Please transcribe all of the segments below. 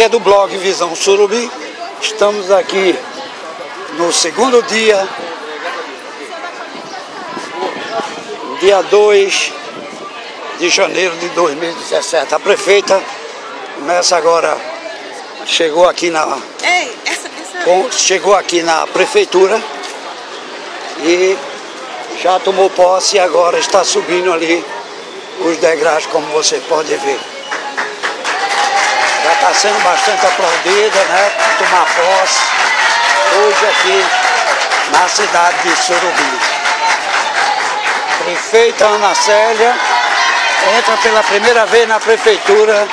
É do blog Visão Surubi. Estamos aqui no segundo dia, dia 2 de janeiro de 2017. A prefeita começa agora, chegou aqui na. Ei, essa, essa... Chegou aqui na prefeitura e já tomou posse e agora está subindo ali os degraus, como você pode ver. Está sendo bastante aplaudida, né? Tomar posse hoje aqui na cidade de Surubim. Prefeita Ana Célia entra pela primeira vez na prefeitura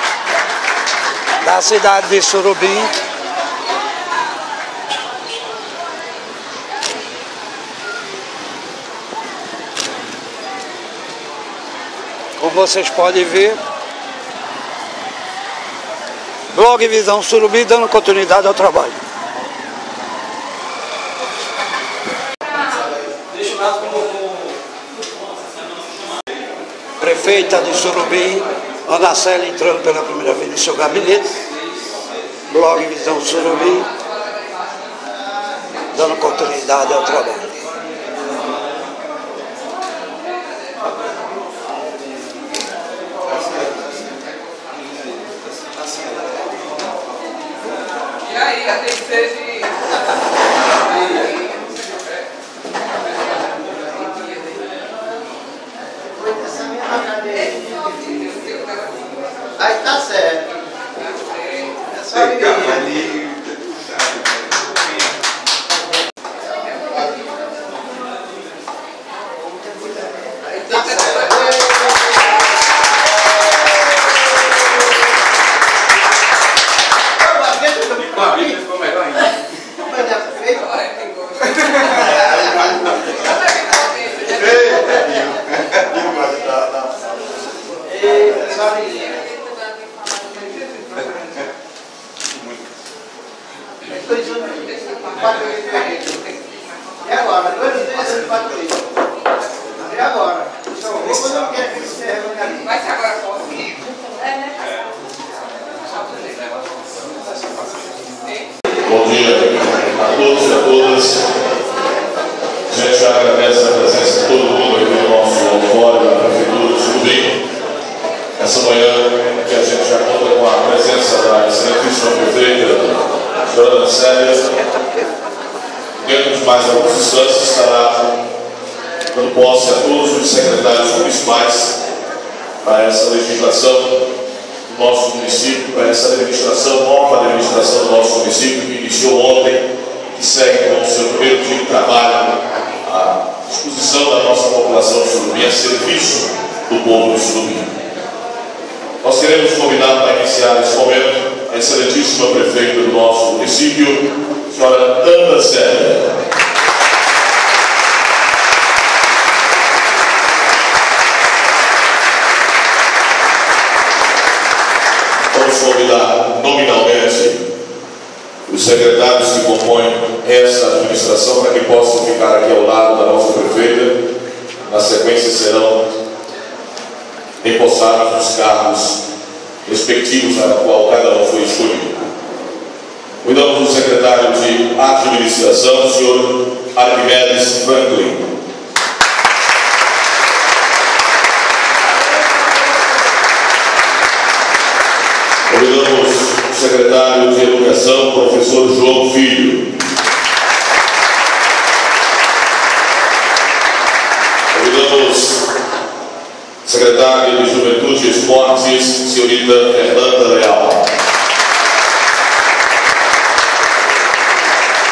da cidade de Surubim. Como vocês podem ver, Blog Visão Surubi dando continuidade ao trabalho. Prefeita de Surubi, Ana Célia entrando pela primeira vez no seu gabinete. Blog Visão Surubi, dando continuidade ao trabalho. aí, tem que ser de... Aí tá certo. É só ali. Aí tá certo. Uma vez eu me Com a Bíblia ficou melhor ainda. Mas é feito. Olha, tem gosto. Sabe aquela vez? É só ali. Dois anos. Quatro anos. E agora? Dois dois anos, quatro anos. E agora? Então, vou fazer o que é que você ali. Vai ser agora posso? Bom dia a todos e a todas. A gente já agradece a presença de todo mundo aqui no nosso auditório da Prefeitura de Surubim. Essa manhã que a gente já conta com a presença da excelentíssima prefeita, a Célia. Dentro de mais alguns instantes estará dando posse a todos os secretários municipais para essa legislação do nosso município, para essa administração, nova administração do nosso município, que iniciou ontem, que segue com o seu primeiro dia de trabalho à disposição da nossa população de Surubim, a serviço do povo de Surubim. Nós queremos convidar para iniciar esse momento excelentíssima prefeita do nosso município, senhora Ana Célia. Vamos convidar nominalmente os secretários que compõem essa administração para que possam ficar aqui ao lado da nossa prefeita. Na sequência serão empossados os cargos respectivos a qual cada um foi escolhido. Cuidamos do secretário de Administração, o senhor Arquimedes Franklin. Convidamos o secretário de Educação, professor João Filho. Convidamos a secretária de Juventude e Esportes, senhorita Fernanda Leal.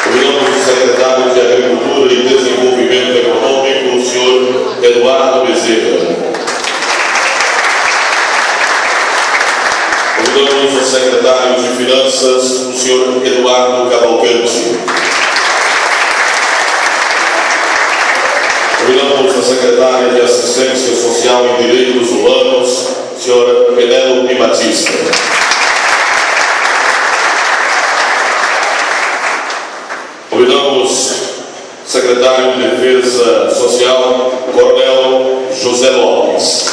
Convidamos o secretário de Agricultura e Desenvolvimento Econômico, o senhor Eduardo Bezerra. Convidamos o secretário de Finanças, o senhor Eduardo Cavalcante. Convidamos a secretária de Assistência Social e Direitos Humanos, senhora Penélope Batista. Convidamos o secretário de Defesa Social, Coronel José Lopes.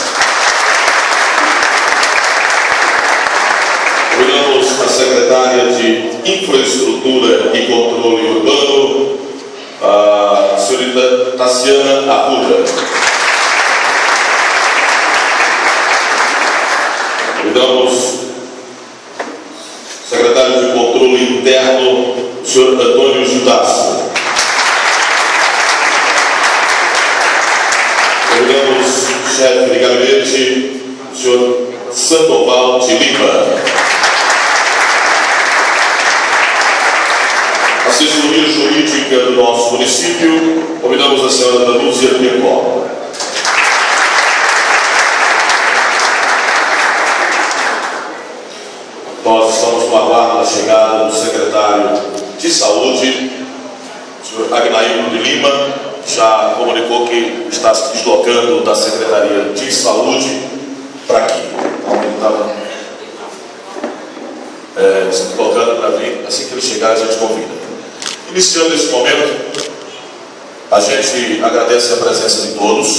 Convidamos a secretária de Infraestrutura e Controle Urbano, a senhorita Tassiana Arruda. Convidamos o secretário de Controle Interno, o senhor Antônio Judas. Convidamos o chefe de gabinete, senhor Sandoval de Lima. assessoria jurídica do nosso município, convidamos a senhora Danúzia Picó. Nós estamos no aguardo da chegada do secretário de Saúde, o senhor Agnaildo de Lima, já comunicou que está se deslocando da Secretaria de Saúde para aqui. Ele estava é, se deslocando para vir, assim que ele chegar a gente convida. Iniciando esse momento, a gente agradece a presença de todos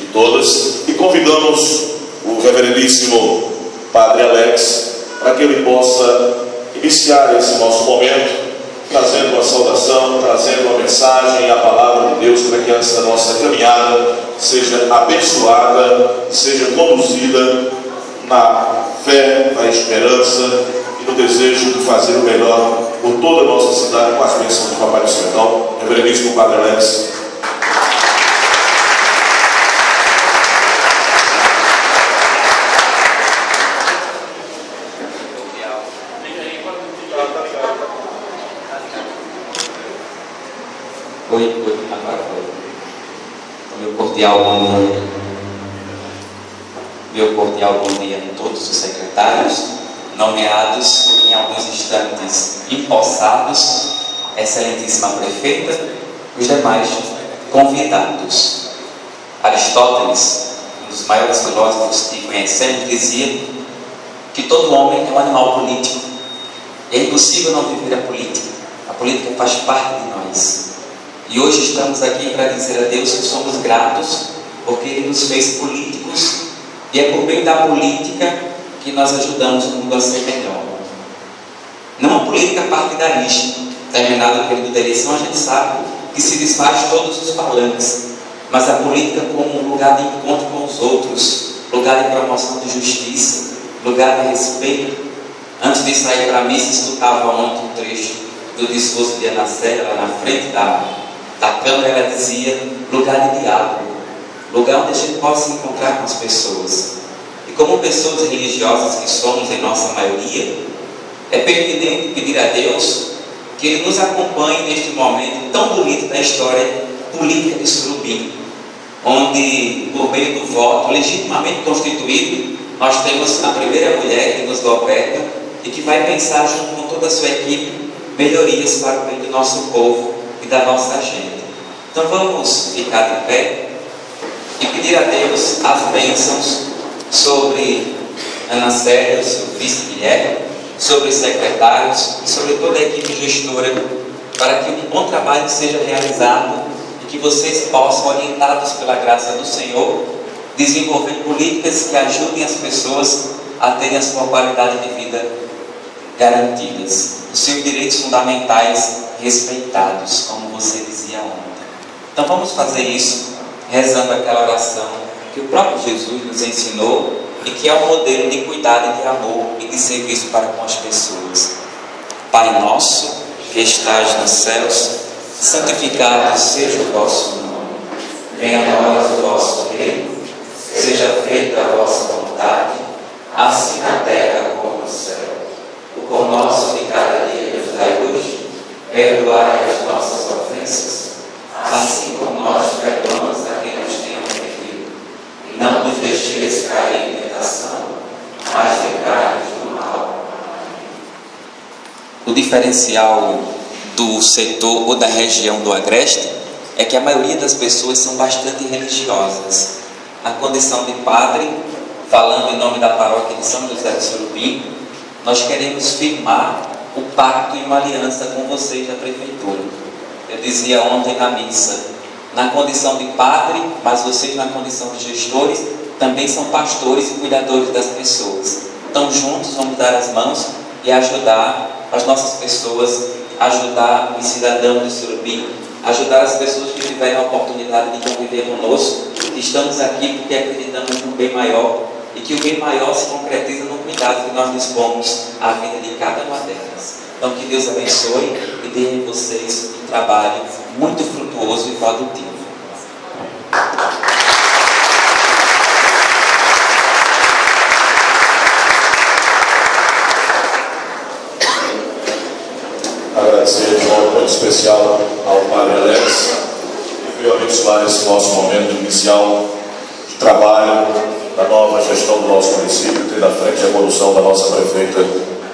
e todas e convidamos o reverendíssimo Padre Alex para que ele possa iniciar esse nosso momento trazendo uma saudação, trazendo uma mensagem, a palavra de Deus para que essa nossa caminhada seja abençoada, seja conduzida na fé, na esperança e no desejo de fazer o melhor por toda a nossa cidade com as bênçãos do Papai do Céu. Então, reverendíssimo Padre Alex. Oi, oi, agora foi. O meu cordial bom dia. Meu cordial bom dia a todos os secretários, nomeados em alguns instantes empossados, excelentíssima prefeita, os demais convidados. Aristóteles, um dos maiores filósofos que conhecemos, dizia que todo homem é um animal político. É impossível não viver a política. A política faz parte de nós. E hoje estamos aqui para dizer a Deus que somos gratos porque Ele nos fez políticos e é por meio da política que nós ajudamos o mundo a ser melhor. Não a política partidarista. Terminado o período da eleição, a gente sabe que se desfaz todos os palanques. Mas a política como um lugar de encontro com os outros, lugar de promoção de justiça, lugar de respeito. Antes de sair para a missa, escutava ontem um trecho do discurso de Ana Célia, lá na frente da, da Câmara, ela dizia lugar de diálogo, lugar onde a gente possa se encontrar com as pessoas. E como pessoas religiosas que somos em nossa maioria, é pertinente pedir a Deus que Ele nos acompanhe neste momento tão bonito da história política de Surubim, onde, por meio do voto legitimamente constituído, nós temos a primeira mulher que nos governa e que vai pensar, junto com toda a sua equipe, melhorias para o bem do nosso povo e da nossa gente. Então vamos ficar de pé e pedir a Deus as bênçãos sobre Ana Sérgio, seu vice Guilherme, sobre os secretários e sobre toda a equipe gestora, para que um bom trabalho seja realizado e que vocês possam, orientados pela graça do Senhor, desenvolver políticas que ajudem as pessoas a terem a sua qualidade de vida garantidas, os seus direitos fundamentais respeitados, como você dizia ontem. Então vamos fazer isso rezando aquela oração que o próprio Jesus nos ensinou e que é um modelo de cuidado e de amor e de serviço para com as pessoas. Pai nosso, que estás nos céus, santificado seja o vosso nome. Venha a nós o vosso reino, seja feita a vossa vontade, assim na terra como no céu. O pão nosso de cada dia nos dai hoje, perdoai as nossas ofensas, assim como nós perdoamos a quem nos tem ofendido. E não nos deixeis cair em tentação, mas livrai-nos do mal. O diferencial do setor ou da região do Agreste é que a maioria das pessoas são bastante religiosas. Na condição de padre, falando em nome da paróquia de São José do Surubim, nós queremos firmar o pacto e uma aliança com vocês da prefeitura. Eu dizia ontem na missa, na condição de padre, mas vocês na condição de gestores, também são pastores e cuidadores das pessoas. Então juntos vamos dar as mãos e ajudar as nossas pessoas, ajudar os cidadãos de Surubim, ajudar as pessoas que tiverem a oportunidade de conviver conosco. Estamos aqui porque acreditamos num bem maior e que o bem maior se concretiza no cuidado que nós dispomos à vida de cada uma delas. Então, que Deus abençoe e dê a vocês um trabalho muito frutuoso e produtivo. Agradecer de modo muito especial ao Padre Alex, que veio nosso momento inicial de trabalho da nova gestão do nosso município, tendo à frente a evolução da nossa prefeita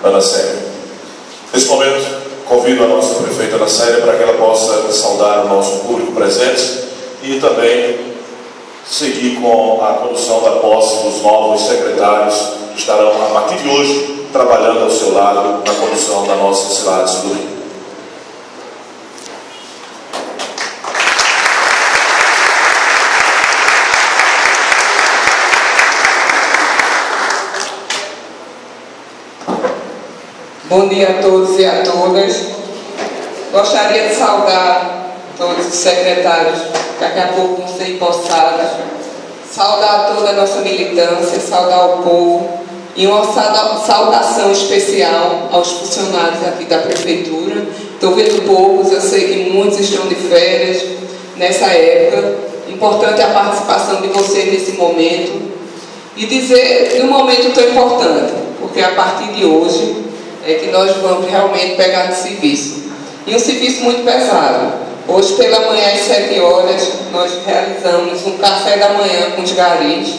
Ana Séria. Nesse momento, convido a nossa prefeita Ana Séria para que ela possa saudar o nosso público presente e também seguir com a condução da posse dos novos secretários que estarão a partir de hoje trabalhando ao seu lado na condução da nossa cidade do Rio. Bom dia a todos e a todas. Gostaria de saudar todos os secretários que daqui a pouco vão ser empossados. Saudar toda a nossa militância, saudar o povo e uma saudação especial aos funcionários aqui da Prefeitura. Estou vendo poucos, eu sei que muitos estão de férias nessa época. Importante a participação de vocês nesse momento. E dizer de um momento tão importante, porque a partir de hoje é que nós vamos realmente pegar de serviço. E um serviço muito pesado. Hoje pela manhã às 7 horas nós realizamos um café da manhã com os garis,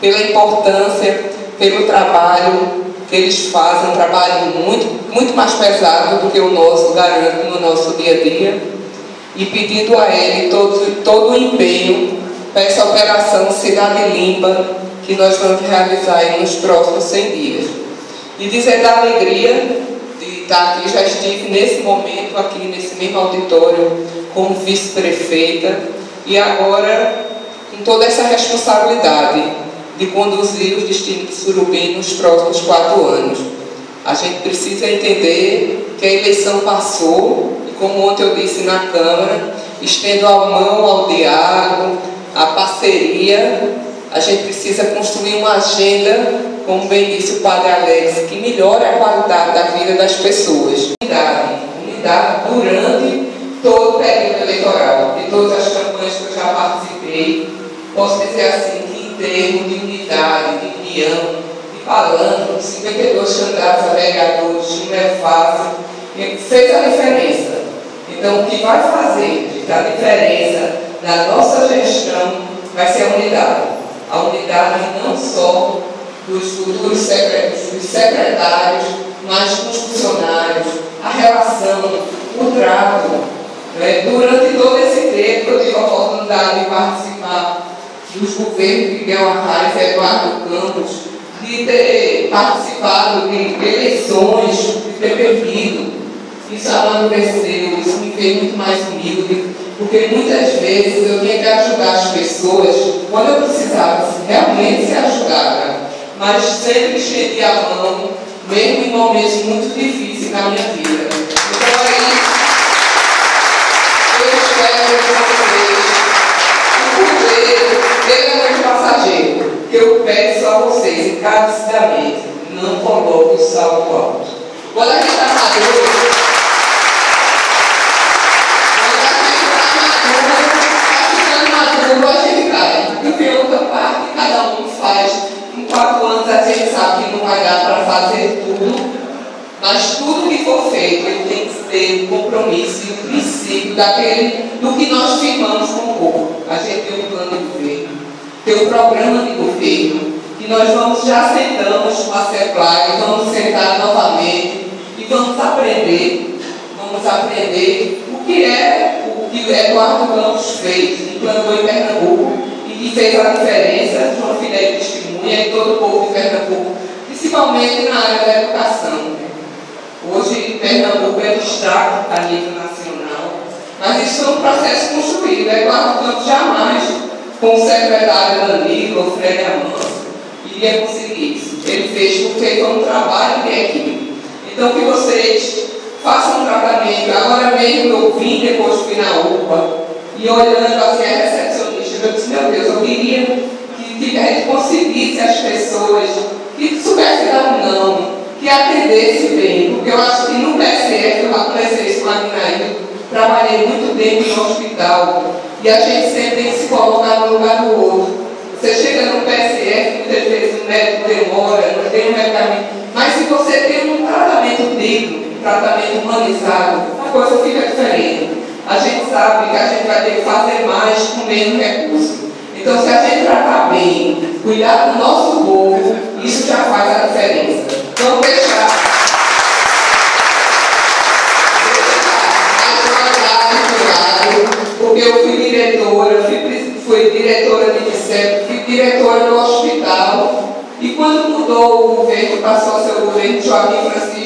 pela importância, pelo trabalho que eles fazem, um trabalho muito, muito mais pesado do que o nosso, garanto, no nosso dia a dia, e pedindo a ele todo, todo o empenho para essa operação Cidade Limpa que nós vamos realizar nos próximos 100 dias. E dizer da alegria de estar aqui, já estive nesse momento aqui, nesse mesmo auditório, como vice-prefeita, e agora com toda essa responsabilidade de conduzir os destinos de Surubim nos próximos quatro anos. A gente precisa entender que a eleição passou, e como ontem eu disse na Câmara, estendo a mão ao diálogo, a parceria, a gente precisa construir uma agenda como bem disse o padre Alex, que melhore a qualidade da vida das pessoas. Unidade, unidade durante todo o período eleitoral, de todas as campanhas que eu já participei, posso dizer assim, que em termos de unidade, de união, de falando, 52 candidatos a vereadores, não é fácil, fez a diferença. Então, o que vai fazer a diferença na nossa gestão vai ser a unidade. A unidade não só dos futuros secretários, mas com os funcionários, a relação, o trato. Né? Durante todo esse tempo, eu tive a oportunidade de participar dos governos de Miguel Arraes e Eduardo Campos, de ter participado de eleições, de ter perdido. Isso amadureceu, isso me fez muito mais humilde, porque muitas vezes eu tinha que ajudar as pessoas quando eu precisava realmente ser ajudada mas sempre estendi a mão, mesmo em momentos muito difíceis na minha vida. Então é isso. Eu espero que vocês, o poder, ele é muito passageiro, eu peço a vocês, encarecidamente, não coloque o salto alto. Quando a gente está a gente cai. E tem outra parte que cada um faz quatro anos a gente sabe que não vai dar para fazer tudo, mas tudo que for feito ele tem que ter o compromisso e o princípio daquele, do que nós firmamos com o povo. A gente tem um plano de governo, tem um programa de governo, que nós vamos, já sentamos com a CEPLAG, vamos sentar novamente e vamos aprender, vamos aprender o que é o que Eduardo Campos fez, implantou em Pernambuco e que fez a diferença, João Fidel e em todo o povo de Pernambuco, principalmente na área da educação. Hoje, Pernambuco é destaque a nível nacional, mas isso é um processo construído. Eduardo Campos jamais, com o secretário Danilo, Fred Amanso, iria conseguir isso. Ele fez porque foi um trabalho de equipe. Então que vocês façam um tratamento. Agora mesmo eu vim depois fui na UPA e olhando assim a recepcionista, eu disse, meu Deus, eu queria que, que a gente conseguisse as pessoas que soubessem dar um não, que atendesse bem, porque eu acho que no PSF, eu comecei isso com a trabalhei muito tempo em hospital e a gente sempre tem que se colocar no lugar do outro. Você chega no PSF, muitas vezes o médico demora, não tem um medicamento, mas se você tem um tratamento digno, um tratamento humanizado, a coisa fica diferente. A gente sabe que a gente vai ter que fazer mais com menos recursos. Então, se a gente tratar bem, cuidar do nosso povo, isso já faz a diferença. Vamos deixar. porque eu fui diretora, fui, fui diretora de DICEP, fui diretora do hospital, e quando mudou o governo, passou a ser o governo Joaquim Francisco,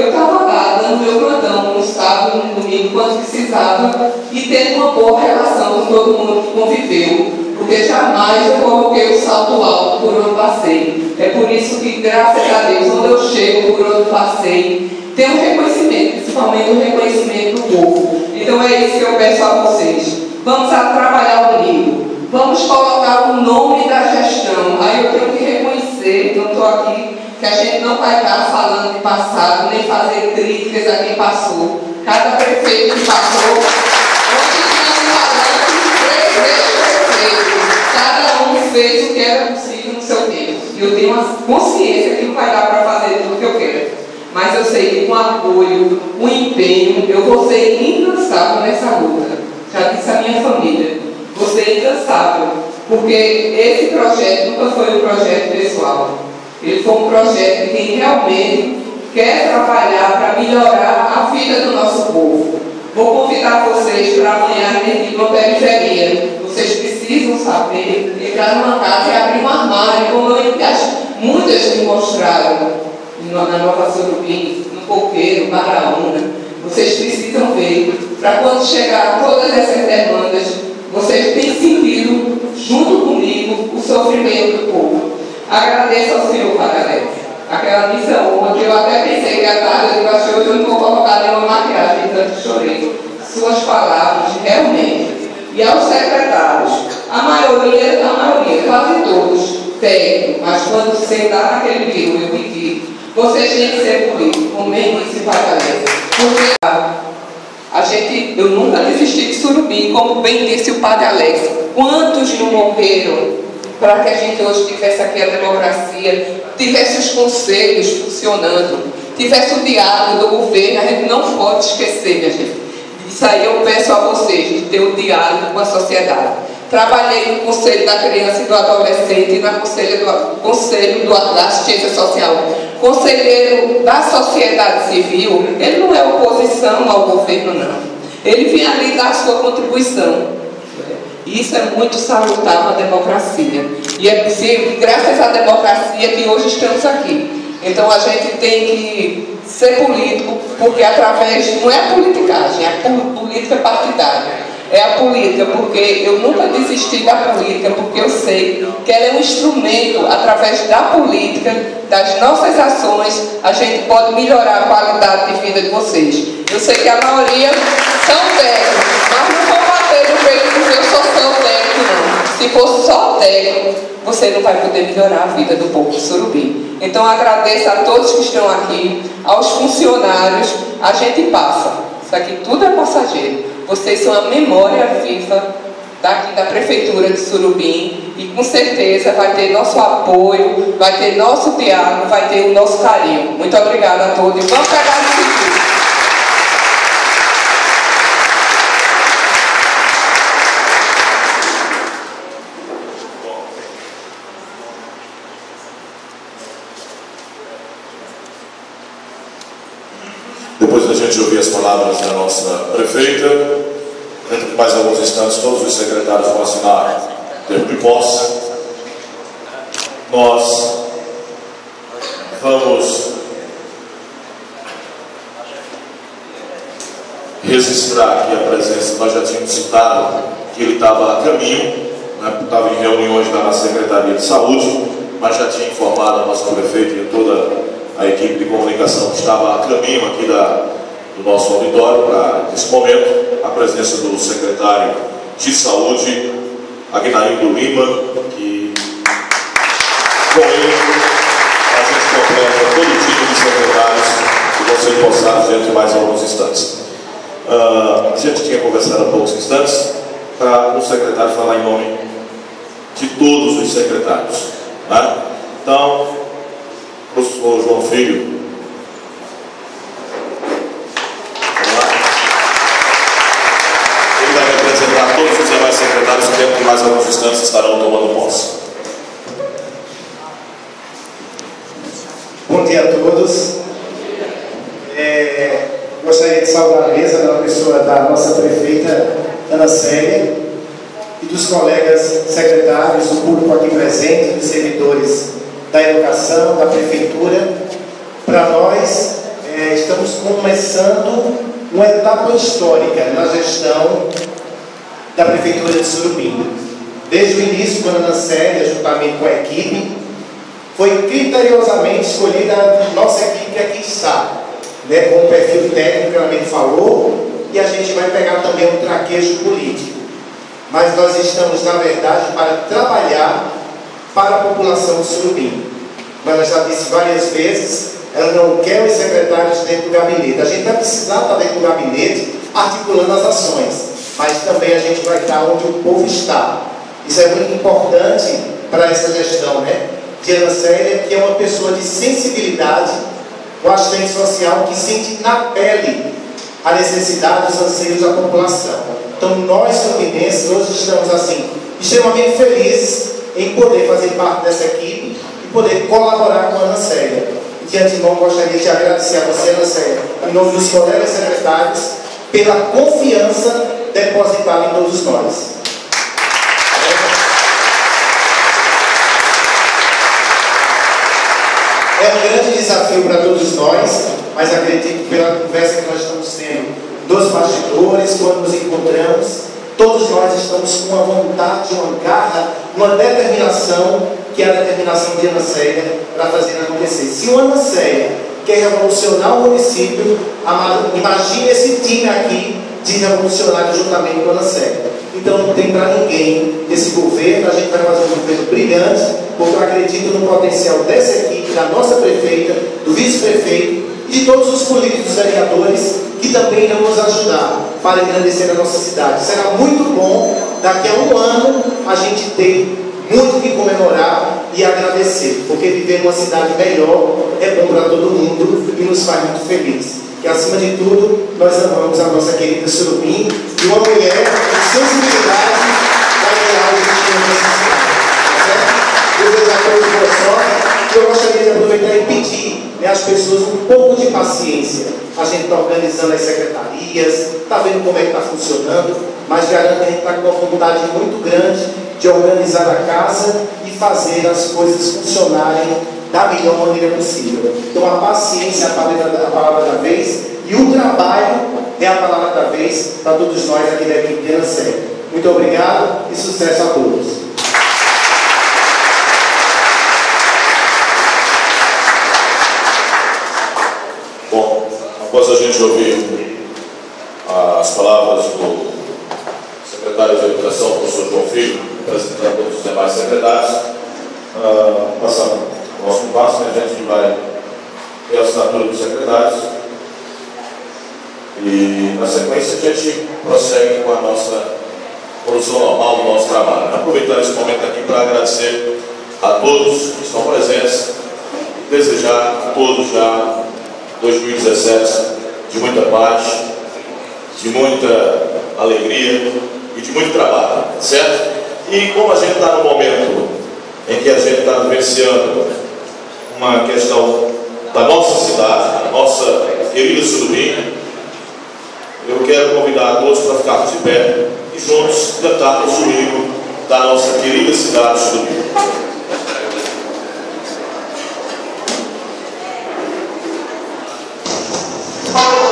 eu estava lá dando meu plantão no sábado, no domingo, quando precisava, e tendo uma boa relação com todo mundo que conviveu, porque jamais eu coloquei o salto alto por onde passei. É por isso que, graças a Deus, onde eu chego, por onde passei, tem um reconhecimento, principalmente o um reconhecimento do povo. Então é isso que eu peço a vocês. Vamos a trabalhar unido. Vamos colocar o nome da gestão. Aí eu tenho que reconhecer, não estou aqui, que a gente não vai estar falando de passado, nem fazer críticas a quem passou. Cada prefeito que passou, ontem tínhamos falando três vezes prefeito. Cada um fez o que era possível no seu tempo. E eu tenho uma consciência que não vai dar para fazer tudo o que eu quero. Mas eu sei que com apoio, com empenho, eu vou ser incansável nessa luta. Já disse a minha família, vou ser incansável. Porque esse projeto nunca foi um projeto pessoal. Ele foi um projeto de quem realmente quer trabalhar para melhorar a vida do nosso povo. Vou convidar vocês para amanhã em uma periferia. Vocês precisam saber entrar numa casa e abrir um armário, como eu muitas me mostraram na Nova Sorubim, no Coqueiro, Baraúna. Vocês precisam ver, para quando chegar todas essas demandas, vocês têm sentido, junto comigo, o sofrimento do povo. Agradeço ao Senhor, Padre aquela missão, onde eu até pensei que a tarde eu achei eu não vou colocar nenhuma maquiagem, tanto chorei. Suas palavras, realmente. E aos secretários, a maioria, a maioria, quase todos, técnicos, mas quando sentar naquele livro, eu pedi vocês têm que ser políticos, como bem disse Fortaleza. Porque a gente, eu nunca desisti de Surubim, como bem disse o padre Alex. Quantos não morreram para que a gente hoje tivesse aqui a democracia, tivesse os conselhos funcionando, tivesse o diálogo do governo, a gente não pode esquecer, minha gente. Isso aí eu peço a vocês, de ter o um diálogo com a sociedade. Trabalhei no Conselho da Criança e do Adolescente no Conselho do, Conselho do, da Assistência Social. Conselheiro da sociedade civil, ele não é oposição ao governo, não. Ele vem ali dar a sua contribuição. Isso é muito salutar na democracia. E é possível, graças à democracia, que hoje estamos aqui. Então a gente tem que ser político, porque através, não é a politicagem, é a política partidária é a política, porque eu nunca desisti da política, porque eu sei que ela é um instrumento, através da política, das nossas ações, a gente pode melhorar a qualidade de vida de vocês. Eu sei que a maioria são técnicos, mas não vou bater eu sou tão técnico, não. Se for só técnico, você não vai poder melhorar a vida do povo de Surubim. Então agradeço a todos que estão aqui, aos funcionários, a gente passa. Isso aqui tudo é passageiro. Vocês são a memória viva daqui da Prefeitura de Surubim e com certeza vai ter nosso apoio, vai ter nosso diálogo, vai ter o nosso carinho. Muito obrigada a todos. Vamos pegar esse vídeo. Depois da gente ouvir as palavras da nossa prefeita, dentro de mais alguns instantes, todos os secretários vão assinar termo de posse. Nós vamos registrar aqui a presença, nós já tínhamos citado que ele estava a caminho, né, estava em reuniões da Secretaria de Saúde, mas já tinha informado a nossa prefeita e toda a equipe de comunicação que estava a caminho aqui da, do nosso auditório para, nesse momento, a presença do secretário de Saúde, Aguinaldo Lima, que com ele a gente completa todo o time de secretários que vão ser empossados dentro de mais alguns instantes. Uh, a gente tinha conversado há poucos instantes para o secretário falar em nome de todos os secretários. Né? Então, professor João Filho, Ele vai representar todos os demais secretários que dentro de mais alguns instantes estarão tomando posse. Bom dia a todos. É, gostaria de saudar a mesa da pessoa da nossa prefeita Ana Célia e dos colegas secretários, o público aqui presente, dos servidores da educação, da prefeitura. Para nós, é, estamos começando uma etapa histórica na gestão da prefeitura de Surubim. Desde o início, quando a Ana Célia, juntamente com a equipe, foi criteriosamente escolhida a nossa equipe aqui está, né, com o perfil técnico que ela me falou, e a gente vai pegar também um traquejo político. Mas nós estamos, na verdade, para trabalhar para a população de Surubim. Mas ela já disse várias vezes, ela não quer os secretários dentro do gabinete. A gente vai precisar estar dentro do gabinete articulando as ações, mas também a gente vai estar onde o povo está. Isso é muito importante para essa gestão, né? De Ana Célia, que é uma pessoa de sensibilidade, o assistente social que sente na pele a necessidade, os anseios da população. Então, nós, fluminenses, hoje estamos assim, extremamente felizes em poder fazer parte dessa equipe e poder colaborar com a Ana Célia. E de antemão, gostaria de agradecer a você, Ana Célia, em nome dos colegas secretários, pela confiança depositada em todos nós. É um grande desafio para todos nós, mas acredito que pela conversa que nós estamos tendo dos bastidores, quando nos encontramos, todos nós estamos com uma vontade, uma garra, uma determinação, que é a determinação de Ana Célia para fazer acontecer. Se o Ana Célia quer revolucionar o município, imagine esse time aqui de revolucionários juntamente com a Célia. Então não tem para ninguém esse governo, a gente vai fazer um governo brilhante, porque eu acredito no potencial dessa equipe, da nossa prefeita, do vice-prefeito e de todos os políticos vereadores que também irão nos ajudar para engrandecer a nossa cidade. Será muito bom daqui a um ano a gente ter muito que comemorar e agradecer, porque viver numa cidade melhor é bom para todo mundo e nos faz muito feliz. Que acima de tudo, nós amamos a nossa querida Surubim e uma mulher de sensibilidade vai criar o que tinha necessidade. Tá certo? Desejar a todos boa sorte. Eu gostaria de aproveitar e pedir né, às pessoas um pouco de paciência. A gente está organizando as secretarias, está vendo como é que está funcionando, mas garanto que a gente está com uma vontade muito grande de organizar a casa e fazer as coisas funcionarem da melhor maneira possível. Então a paciência é a palavra, a palavra da vez e o trabalho é a palavra da vez para todos nós aqui da equipe de. Muito obrigado e sucesso a todos. Bom, após a gente ouvir as palavras do secretário de Educação, professor João Filho, representando todos os demais secretários, uh, passando o nosso passo, né, a gente vai ter a assinatura dos secretários e, na sequência, a gente prossegue com a nossa produção normal do nosso trabalho. Aproveitar esse momento aqui para agradecer a todos que estão presentes e desejar a todos já 2017 de muita paz, de muita alegria e de muito trabalho, certo? E como a gente está no momento em que a gente está vivenciando uma questão da nossa cidade, da nossa querida Surubim, eu quero convidar todos para ficarmos de pé e juntos cantarmos o hino da nossa querida cidade de Surubim. Eu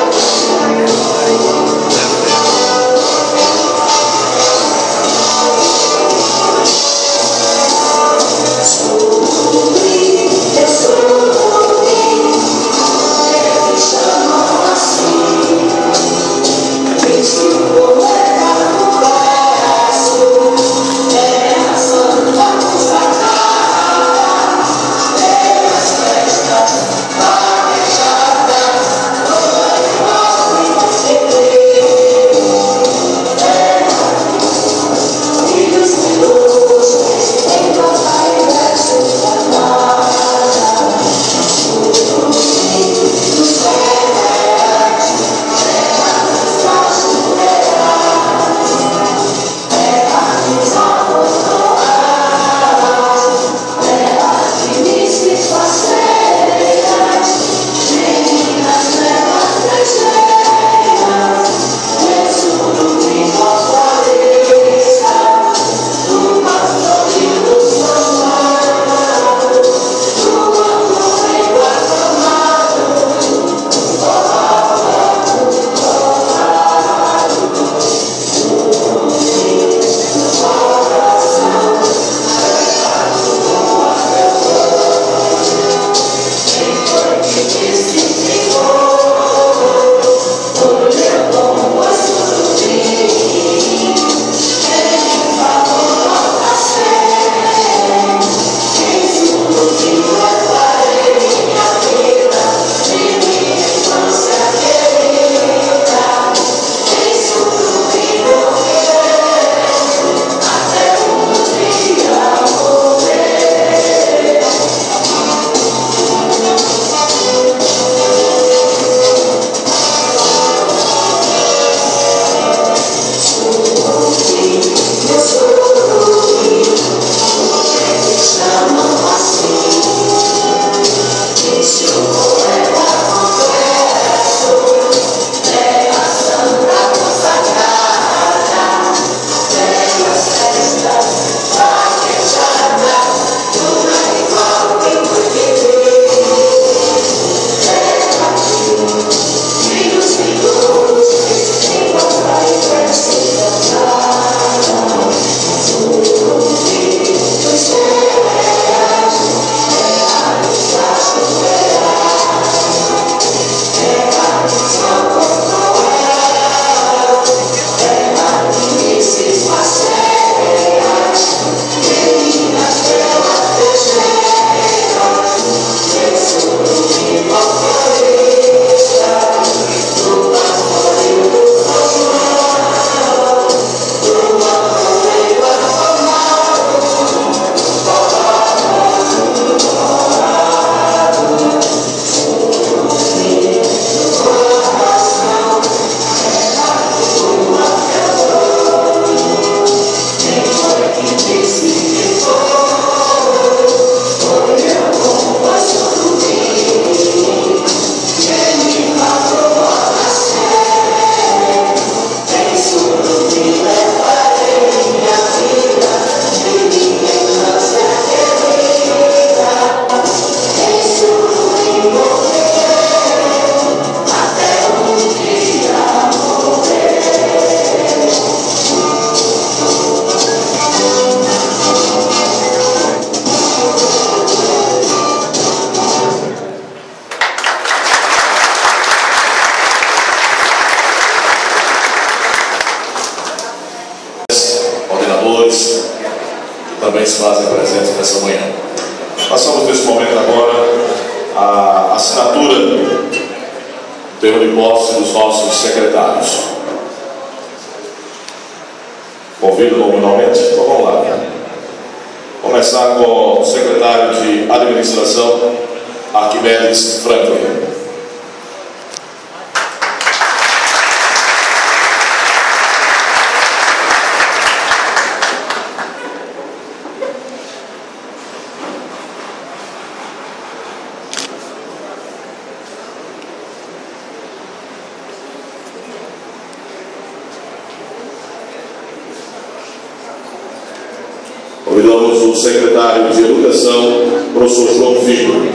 nessa manhã. Passamos nesse momento agora a assinatura do termo de posse dos nossos secretários. Convido nominalmente, então vamos lá. Começar com o secretário de Administração, Arquimedes Franklin. Convidamos o secretário de Educação, professor João Filho.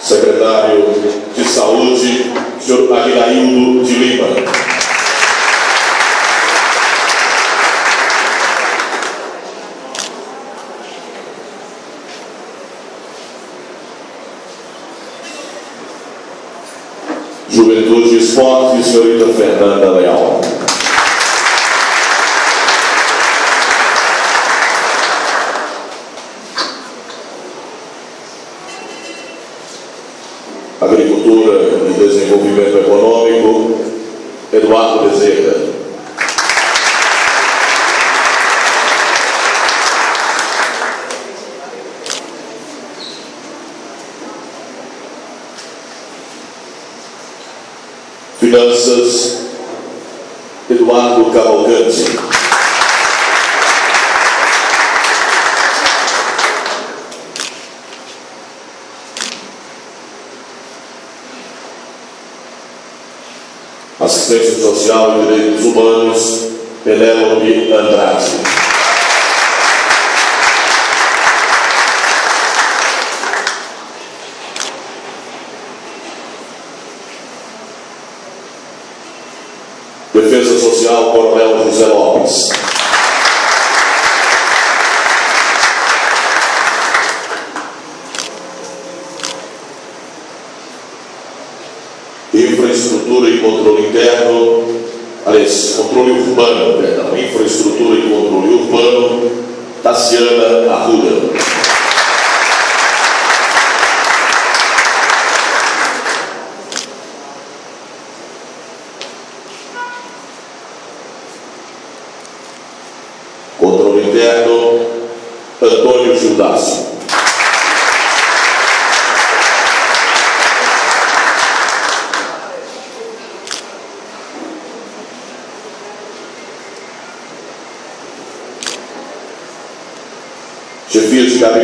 Secretário de Saúde, Aguinaildo de Lima. Juventude Esporte, senhorita Fernanda Leal. Agricultura e Desenvolvimento Econômico, Eduardo Bezerra. Finanças, Eduardo Cavalcante. Assistência Social e Direitos Humanos, Penélope Andrade. Defesa Social, Coronel José Lopes. Infraestrutura e controle interno, controle urbano, perdão, infraestrutura e controle urbano, Tassiana Arruda.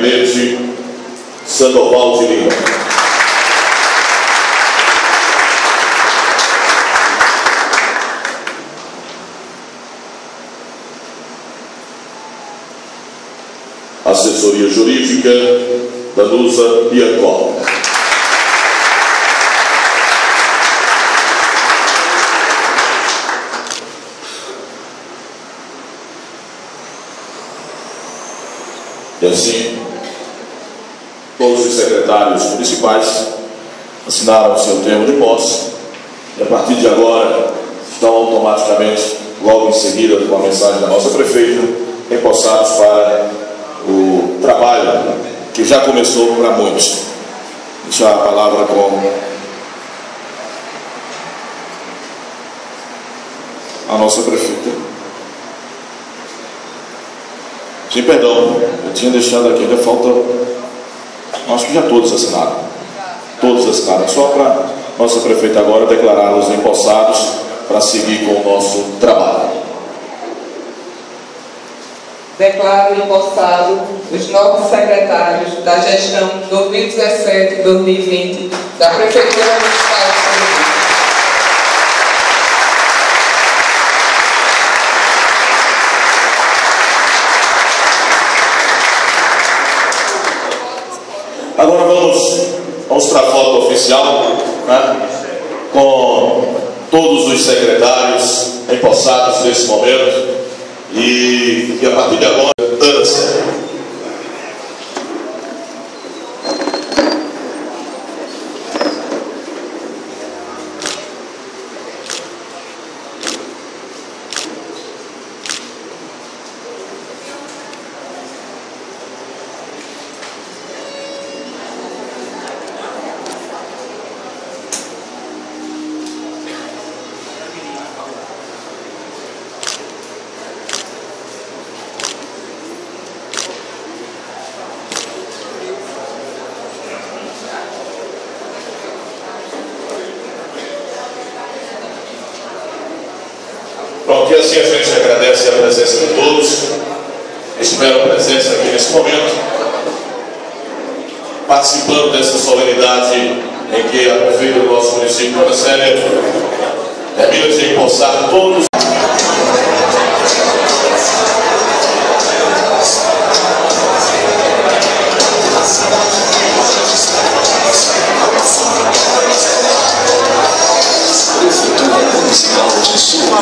Gabinete, Sandoval de Lima. Assessoria Jurídica, Danusa Biancó. E assim, secretários municipais assinaram o seu termo de posse e a partir de agora estão automaticamente, logo em seguida, com a mensagem da nossa prefeita, empossados para o trabalho que já começou para muitos. Deixar a palavra com a nossa prefeita. Sim, perdão, eu tinha deixado aqui, ainda falta. Acho que já todos assinaram. Todos assinaram, só para nossa prefeita agora declará-los empossados para seguir com o nosso trabalho. Declaro empossado os novos secretários da gestão 2017-2020 da Prefeitura Municipal de São Agora vamos, vamos para a né? com todos os secretários empossados nesse momento. E, e a partir de agora, dança. nesse momento, participando dessa solenidade em que a prefeita do nosso município, Dona Célia, é termina é de empossar todos. Prefeitura Municipal de Sua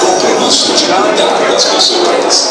compromisso de cuidar das pessoas.